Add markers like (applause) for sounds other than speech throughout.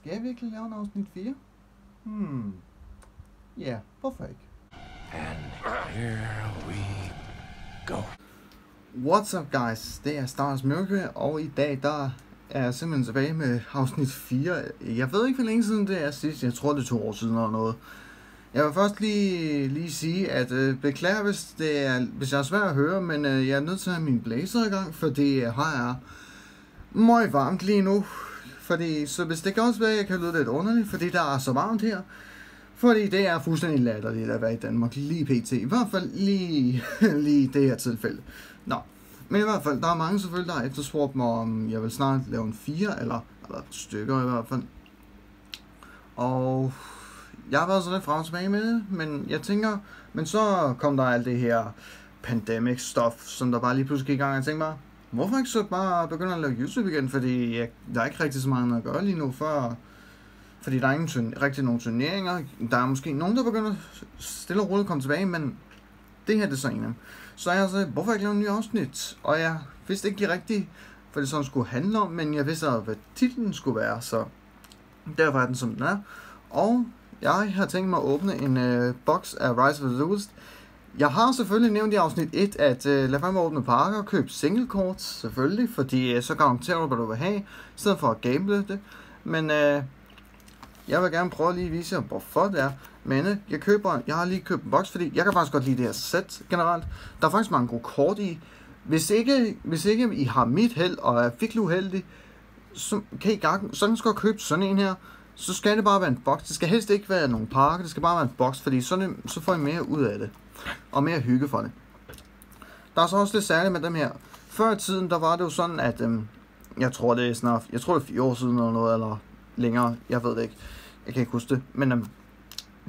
Skal jeg virkelig lave en afsnit 4? Hmm. Ja, yeah, hvorfor ikke? And here we go. What's up guys, det er Stars Miracle, og i dag der er jeg simpelthen tilbage med afsnit 4. Jeg ved ikke, hvor længe siden det er sidst, jeg tror det er to år siden eller noget. Jeg vil først lige, lige sige, at øh, beklager, hvis, det er, hvis jeg er svær at høre, men øh, jeg er nødt til at have min blazer i gang, fordi jeg har meget varmt lige nu. Fordi, så hvis det kan også være, at jeg kan lyde lidt underligt, fordi der er så varmt her. Fordi det er fuldstændig latterligt at være i Danmark lige pt. I hvert fald lige, (laughs) lige det her tilfælde. Nå, men i hvert fald, der er mange selvfølgelig, der har efterspurgt mig, om jeg vil snart lave en fire, eller, eller stykker i hvert fald. Og jeg har været sådan lidt frem og tilbage med det, men jeg tænker, men så kom der alt det her pandemic stuff, som der bare lige pludselig gik i gang, og jeg tænkte bare, hvorfor ikke så bare begynde at lave YouTube igen, fordi jeg, der er ikke rigtig så meget at gøre lige nu, før, fordi der er ikke rigtig nogen turneringer, der er måske nogen, der begynder stille og roligt at komme tilbage, men det her det er så en af dem. Så jeg sagde, hvorfor ikke lave en ny afsnit? Og jeg vidste ikke lige rigtigt, hvad det sådan skulle handle om, men jeg vidste, hvad titlen skulle være, så derfor er den som den er. Og jeg har tænkt mig at åbne en øh, boks af Rise of the Lost, jeg har selvfølgelig nævnt i afsnit 1, at øh, lad være med at åbne pakker og købe single selvfølgelig, fordi øh, så garanterer du, hvad du vil have, i stedet for at gamble det. Men øh, jeg vil gerne prøve at lige vise jer, hvorfor det er. Men øh, jeg køber, jeg har lige købt en boks, fordi jeg kan faktisk godt lide det her sæt generelt. Der er faktisk mange gode kort i. Hvis ikke, hvis ikke I har mit held og er virkelig uheldig, så kan I gang, så skal købe sådan en her så skal det bare være en boks. Det skal helst ikke være nogen pakke, det skal bare være en boks, fordi sådan, så får I mere ud af det. Og mere hygge for det. Der er så også lidt særligt med dem her. Før i tiden, der var det jo sådan, at øhm, jeg tror det er snart, jeg tror det er fire år siden eller noget, eller længere, jeg ved det ikke. Jeg kan ikke huske det. Men øhm,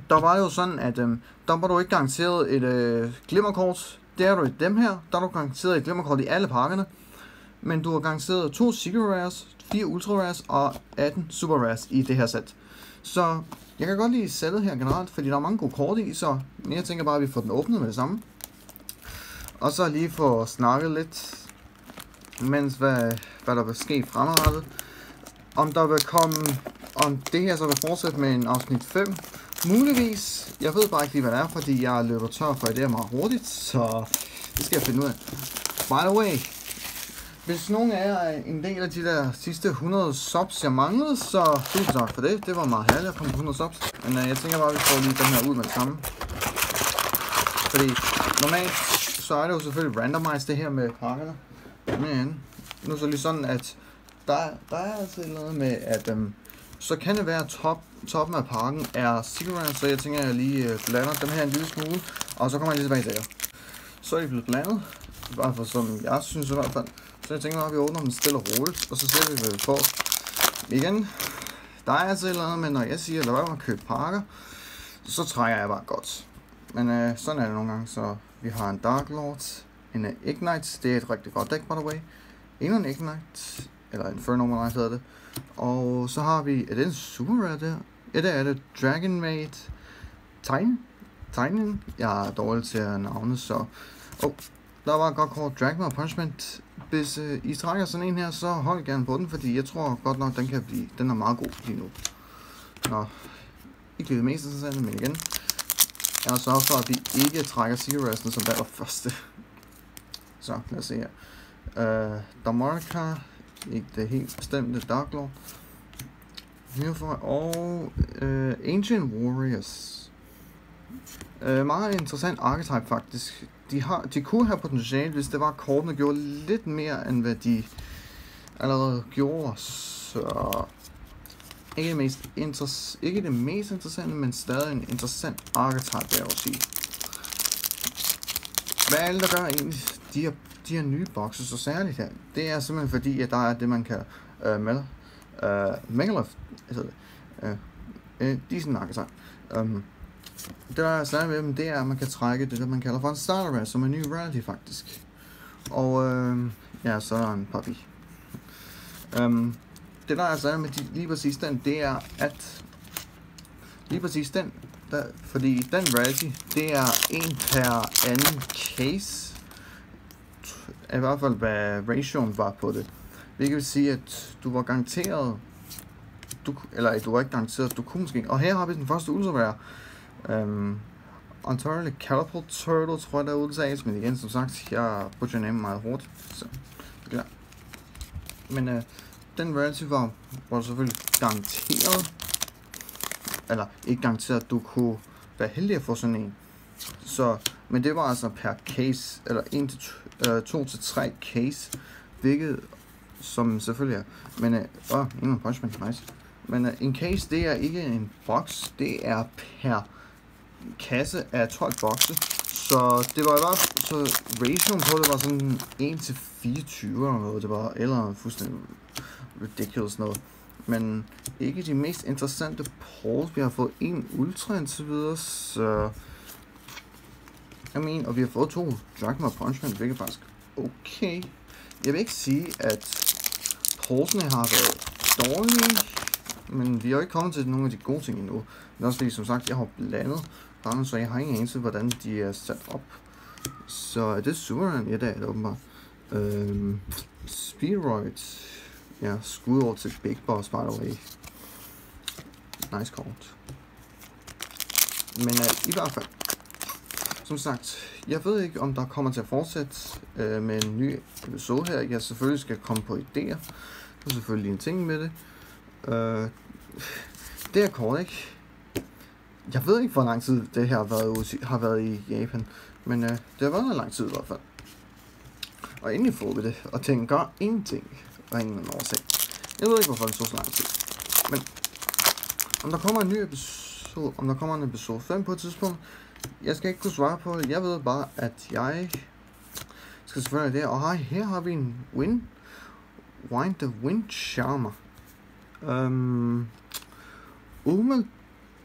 der var det jo sådan, at øhm, der var du ikke garanteret et øh, glimmerkort. Det er du i dem her. Der er du garanteret et glimmerkort i alle pakkerne. Men du har garanteret to Secret Rares, 4 Ultra Rares og 18 Super Rares i det her sæt. Så jeg kan godt lide sættet her generelt, fordi der er mange gode kort i, så jeg tænker bare, at vi får den åbnet med det samme. Og så lige få snakket lidt, mens hvad, hvad der vil ske fremadrettet. Om der vil komme, om det her så vil fortsætte med en afsnit 5. Muligvis. Jeg ved bare ikke lige, hvad det er, fordi jeg løber tør for idéer meget hurtigt, så det skal jeg finde ud af. By the way, hvis nogen af jer er en del af de der sidste 100 subs, jeg manglede, så tusind tak for det. Det var meget herligt at komme på 100 subs. Men uh, jeg tænker bare, at vi får lige den her ud med det samme. Fordi normalt, så er det jo selvfølgelig randomized det her med pakkerne. Men nu er så lige sådan, at der, der er altså noget med, at um, så kan det være, at top, toppen af pakken er Secret så jeg tænker, at jeg lige øh, blander dem her en lille smule, og så kommer jeg lige tilbage til jer. Så er de blevet blandet, bare for som jeg synes i hvert fald. Så jeg tænker mig, at vi åbner dem stille og roligt, og så ser vi, hvad vi får. Igen, der er altså et eller andet, men når jeg siger, lad være med at købe pakker, så trækker jeg bare godt. Men øh, sådan er det nogle gange, så vi har en Dark Lord, en øh, uh, Ignite, det er et rigtig godt deck, by the way. Endnu en Ignite, eller Inferno Monarch hedder det. Og så har vi, er det en Super Rare der? Ja, det er det, Dragon Maid Time, Titan? Jeg er dårlig til at navne, så... Oh, der var et godt kort Dragon Punishment hvis øh, I trækker sådan en her, så hold gerne på den, fordi jeg tror godt nok, den kan blive, den er meget god lige nu. Nå, ikke det mest interessante, men igen. Jeg har sørget for, at vi ikke trækker Searasten som der var første. Så, lad os se her. Øh, uh, Damarca, ikke det helt bestemte Dark Lord. Herfor, og uh, Ancient Warriors. Øh, meget interessant archetype faktisk de, har, de kunne have potentiale, hvis det var, at kortene gjorde lidt mere, end hvad de allerede gjorde. Så ikke det mest, interess ikke det mest interessante, men stadig en interessant archetype, vil jeg også sige. Hvad er det, der gør egentlig de her, de her nye bokse så særligt her? Det er simpelthen fordi, at der er det, man kan øh, melde. øh, Megaloth, hedder altså, det. Øh, øh det er sådan en archetype. Um, øhm, det der er særligt ved dem, det er, at man kan trække det, der man kalder for en starter rare, som er en ny rarity faktisk. Og øh, ja, så er der en puppy. Um, det der er særligt med de, lige præcis den, det er, at lige præcis den, der, fordi den rarity, det er en per anden case. I hvert fald, hvad ratioen var på det. Hvilket vil sige, at du var garanteret du, eller du var ikke garanteret, du kunne måske. Og her har vi den første ultravær. Øhm, um, Ontario Catapult Turtle, tror jeg, der udtages, men igen, som sagt, jeg butcher name meget hårdt, så ja. Men uh, den rarity var, var selvfølgelig garanteret, eller ikke garanteret, at du kunne være heldig at få sådan en. Så, men det var altså per case, eller 1 til 2 øh, til 3 case, hvilket som selvfølgelig er. Men, øh, åh, ingen punchman, nice. Men uh, en case, det er ikke en box, det er per kasse af 12 bokse. Så det var i hvert fald, så ratioen på det var sådan 1 til 24 eller noget. Det var eller fuldstændig ridiculous noget. Men ikke de mest interessante pulls. Vi har fået en ultra indtil videre, så... Jeg mener, og vi har fået to Dragma Punchman, hvilket faktisk okay. Jeg vil ikke sige, at pulsene har været dårlige, men vi har ikke kommet til nogle af de gode ting endnu. Men også fordi, som sagt, jeg har blandet bare så jeg har ingen anelse, hvordan de er sat op. Så er det Suveran? Ja, det er det åbenbart. Øhm, Speedroid. Ja, skud over til Big Boss, by the way. Nice kort. Men øh, i hvert fald, som sagt, jeg ved ikke, om der kommer til at fortsætte øh, med en ny episode her. Jeg selvfølgelig skal komme på idéer. Der er selvfølgelig en ting med det. Øh, det er kort, ikke? Jeg ved ikke, hvor lang tid det her har været, har været i Japan. Men øh, det har været en lang tid i hvert fald. Og endelig får vi det, og ting gør ingenting og ingen årsag. Jeg ved ikke, hvorfor det tog så lang tid. Men om der kommer en ny episode, om der kommer en episode 5 på et tidspunkt, jeg skal ikke kunne svare på det. Jeg ved bare, at jeg skal selvfølgelig det. Og hej, her har vi en win. Wind the Wind Charmer. Um, øhm, umiddelbart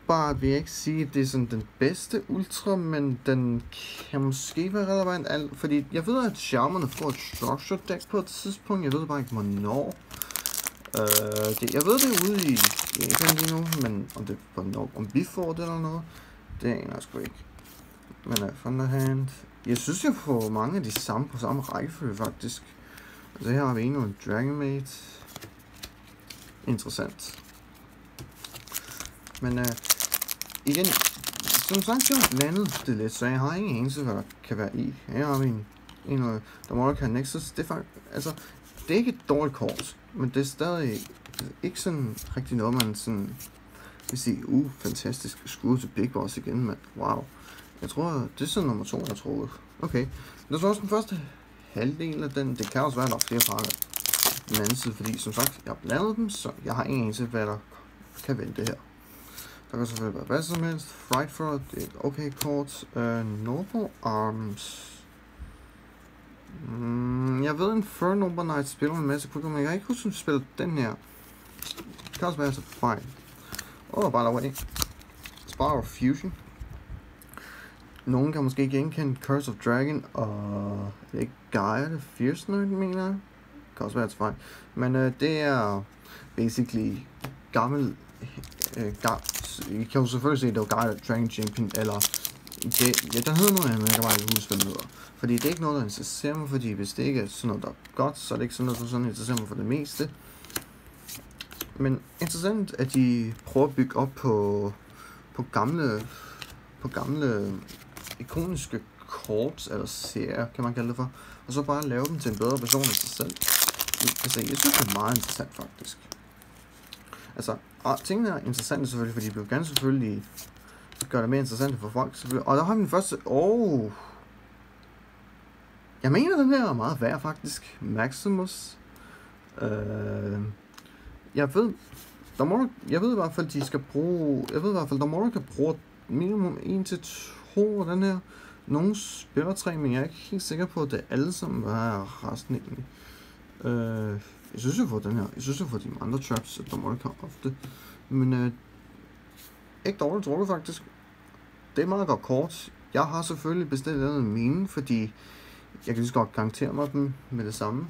vil jeg ikke sige, at det er sådan den bedste ultra, men den kan måske være relevant, alt, fordi jeg ved, at Charmerne får et structure deck på et tidspunkt, jeg ved bare ikke, hvornår. Uh, det, jeg ved, det er ude i Japan lige nu, men om, det, hvornår, om vi får det eller noget, det aner jeg sgu ikke. Men øh, uh, Thunderhand, jeg synes, jeg får mange af de samme på samme rækkefølge, faktisk. Altså her har vi endnu en Dragonmate. Interessant. Men øh, igen, som sagt, jeg har det lidt, så jeg har ingen anelse, hvad der kan være i. Her har vi en, en øh, af Damorica Nexus. Det er faktisk, altså, det er ikke et dårligt kort, men det er stadig ikke sådan rigtig noget, man sådan vil sige, uh, fantastisk skud til Big Boss igen, mand. Wow. Jeg tror, det er sådan nummer to, jeg troede. Okay. Det er også den første halvdel af den. Det kan også være, at der er flere pakker den anden side, fordi som sagt, jeg har blandet dem, så jeg har ingen anelse, hvad der kan vente her. Der kan selvfølgelig være hvad som helst. Fright det er et okay kort. Uh, Noble Arms. Mm, jeg ved, en Noble Knight spiller en masse Pokémon, men jeg kan ikke huske, at spiller den her. Det kan også være så fejl. Oh, by the way. Spire Fusion. Nogen kan måske genkende Curse of Dragon og det er ikke Gaia the Fierce Knight, mener jeg. Det kan også være, så fejl. Men uh, det er basically gammel... Uh, ga i kan jo selvfølgelig se, at det var Guide Dragon Champion, eller... Det, ja, der hedder noget men jeg kan bare ikke huske, hvad det hedder. Fordi det er ikke noget, der interesserer mig, fordi hvis det ikke er sådan noget, der er godt, så er det ikke sådan noget, der sådan interesserer mig for det meste. Men interessant, at de prøver at bygge op på, på gamle, på gamle ikoniske kort, eller serier, kan man kalde det for, og så bare lave dem til en bedre version af sig selv. Altså, jeg synes, det er meget interessant, faktisk. Altså, og tingene er interessante selvfølgelig, fordi det vil gerne selvfølgelig gøre det mere interessant for folk. Selvfølgelig. Og der har vi den første... Oh. Jeg mener, den her er meget værd, faktisk. Maximus. Øh, jeg ved... Der må, jeg ved i hvert fald, de skal bruge... Jeg ved i hvert fald, der må kan bruge minimum 1 til 2 af den her. Nogle spiller 3, men jeg er ikke helt sikker på, at det alle sammen var resten egentlig. Øh, jeg synes, jeg får den her. Jeg synes, jeg får de andre traps, at der må komme ofte. Men øh, ikke dårligt trukket faktisk. Det er meget godt kort. Jeg har selvfølgelig bestilt en af mine, fordi jeg kan lige så godt garantere mig dem med det samme.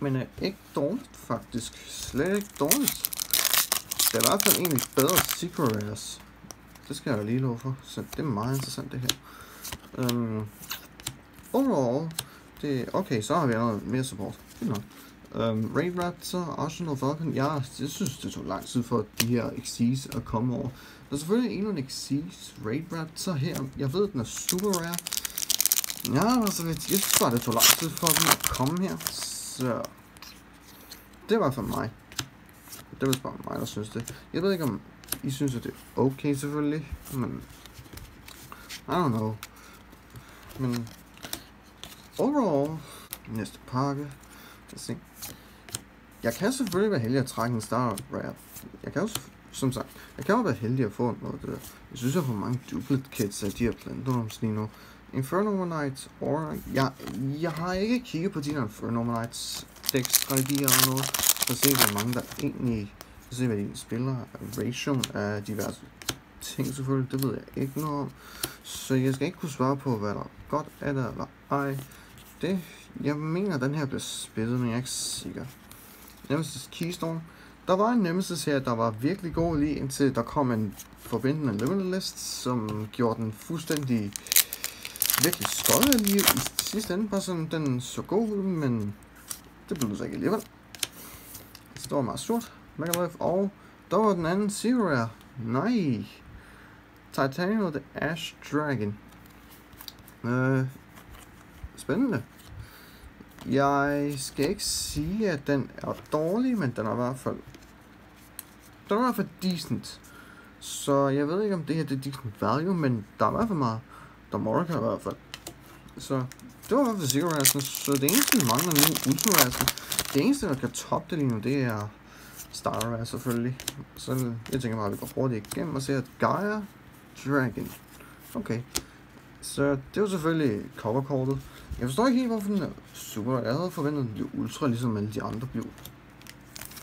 Men øh, ikke dårligt faktisk. Slet ikke dårligt. Det er i hvert fald egentlig bedre Secret Rares. Det skal jeg lige love for. Så det er meget interessant det her. Um, overall, det, okay, så har vi allerede mere support. Fint nok. Um, øhm, Raid Raptor, Arsenal Falcon. Ja, jeg synes, det tog lang tid for de her Xyz at komme over. Der er selvfølgelig endnu en Xyz Raid Raptor her. Jeg ved, den er super rare. Ja, altså, jeg synes bare, det tog lang tid for dem at komme her. Så det var for mig. Det var bare mig, der synes det. Jeg ved ikke, om I synes, at det er okay selvfølgelig, men... I don't know. Men... Overall, næste pakke. Lad os se. Jeg kan selvfølgelig være heldig at trække en Star Rare. Jeg kan også, som sagt, jeg kan også være heldig at få noget af det der. Jeg synes, jeg får mange duplicates af de her plantorums lige nu. Inferno Knights, og jeg, jeg har ikke kigget på de her Inferno Knights dækstrategier og noget, for at se, hvor mange der egentlig, for at se, hvad de spiller, ration af diverse ting selvfølgelig, det ved jeg ikke noget om. Så jeg skal ikke kunne svare på, hvad der er godt af det eller ej. Det, jeg mener, at den her blev spillet, men jeg er ikke sikker. Nemesis Keystone. Der var en Nemesis her, der var virkelig god lige indtil der kom en forbindende limited list, som gjorde den fuldstændig virkelig skøjet lige i sidste ende. Bare sådan, den så god ud, men det blev så ikke alligevel. Så det var meget surt. Mega Drive, og der var den anden Zero Rare. Nej. Titanium The Ash Dragon. Øh, spændende. Jeg skal ikke sige, at den er dårlig, men den er i hvert fald... Den er i hvert fald decent. Så jeg ved ikke, om det her det er decent value, men der er i hvert fald meget Damorica i hvert fald. Så det var i hvert fald Zero Rassen. Så det eneste, vi mangler nu, Ultra Rassen. Det eneste, der kan toppe det lige nu, det er Star Rass selvfølgelig. Så jeg tænker bare, at vi går hurtigt igennem og ser, at Gaia Dragon. Okay. Så det var selvfølgelig coverkortet. Jeg forstår ikke helt, hvorfor den er super. Jeg havde forventet, at den blev ultra, ligesom alle de andre blev.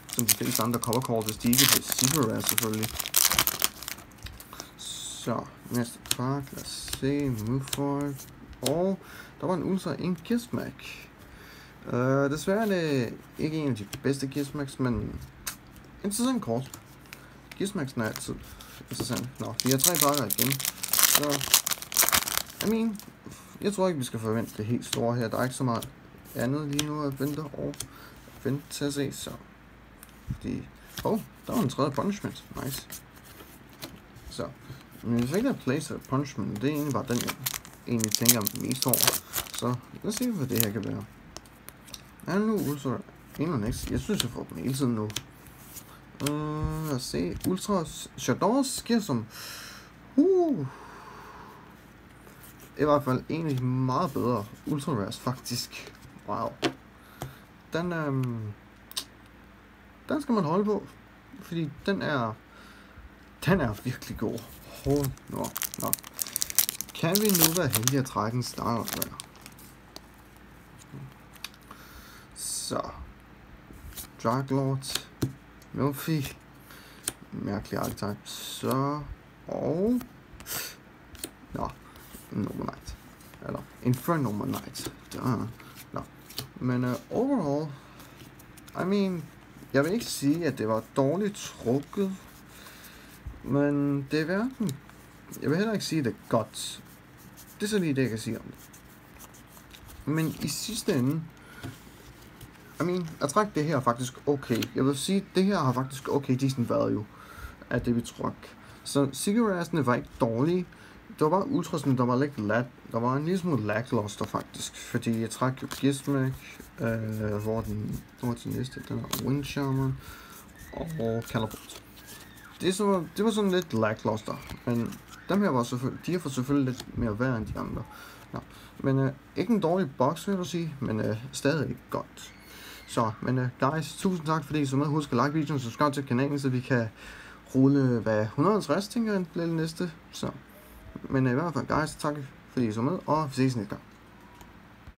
Som de fleste andre cover calls, hvis de ikke blev super rare selvfølgelig. Så, næste pakke. Lad os se. Move for Og der var en ultra en Gizmack. Uh, øh, desværre er det ikke en af de bedste Gizmacks, men interessant kort. Gizmacks er altid interessant. Nå, vi har tre pakker igen. Så, I mean, jeg tror ikke, vi skal forvente det helt store her. Der er ikke så meget andet lige nu at vente og vente til at se, så... Fordi... Åh, oh, der var en tredje punishment. Nice. Så. Men hvis jeg ikke har place af punishment, det er egentlig bare den, jeg egentlig tænker mest over. Så lad os se, hvad det her kan være. Er nu Ultra Inner Next? Jeg synes, jeg får dem hele tiden nu. Uh, lad os se. Ultra Shadows sker som... Uh, i hvert fald egentlig meget bedre Ultra Rares, faktisk. Wow. Den, øhm, den skal man holde på, fordi den er, den er virkelig god. Hold nu Nå. Kan vi nu være heldige at trække en Star Rare? Så. Draglord. Muffy. Mærkelig archetype. Så. Og. Normal Knight. Eller Inferno Knight. Duh. Nå. Men uh, overall, I mean, jeg vil ikke sige, at det var dårligt trukket. Men det er hverken... Jeg vil heller ikke sige, at det er godt. Det er så lige det, jeg kan sige om det. Men i sidste ende... I mean, at trække det her faktisk okay. Jeg vil sige, at det her har faktisk okay decent value af det, vi trak. Så cigaretterne var ikke dårlige det var bare ultra der var lidt lat, der var en lille smule lackluster faktisk, fordi jeg trak jo Gizmek, øh, hvor den, hvor den næste, den er Windcharmer, og Calabot. Det, så, det var sådan lidt lackluster, men dem her var selvfølgelig, de har fået selvfølgelig lidt mere værd end de andre. Nå. Men øh, ikke en dårlig box, vil jeg sige, men øh, stadig godt. Så, men øh, guys, tusind tak fordi I så med. Husk at like videoen subscribe til kanalen, så vi kan rulle, hvad, 150, tænker jeg, bliver det næste. Så. Men øh, i hvert fald, guys, tak fordi I så med, og vi ses næste gang.